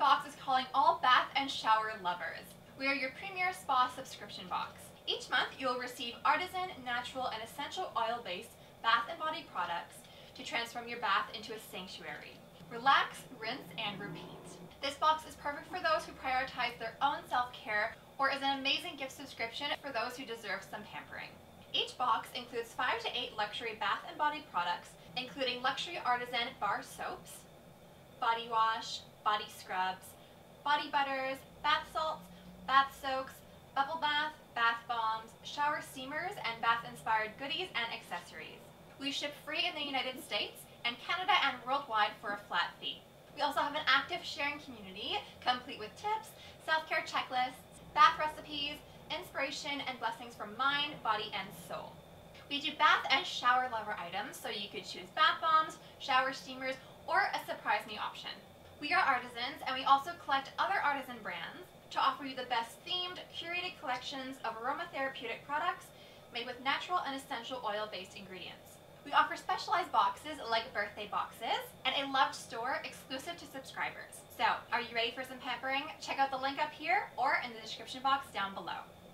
box is calling all bath and shower lovers. We are your premier spa subscription box. Each month, you will receive artisan, natural, and essential oil-based bath and body products to transform your bath into a sanctuary. Relax, rinse, and repeat. This box is perfect for those who prioritize their own self-care or is an amazing gift subscription for those who deserve some pampering. Each box includes 5 to 8 luxury bath and body products, including luxury artisan bar soaps, body wash, body scrubs, body butters, bath salts, bath soaks, bubble bath, bath bombs, shower steamers, and bath-inspired goodies and accessories. We ship free in the United States and Canada and worldwide for a flat fee. We also have an active sharing community, complete with tips, self-care checklists, bath recipes, inspiration, and blessings from mind, body, and soul. We do bath and shower lover items, so you could choose bath bombs, shower steamers, or a surprise me option. We are artisans, and we also collect other artisan brands to offer you the best themed, curated collections of aromatherapeutic products made with natural and essential oil-based ingredients. We offer specialized boxes like birthday boxes and a loved store exclusive to subscribers. So, are you ready for some pampering? Check out the link up here or in the description box down below.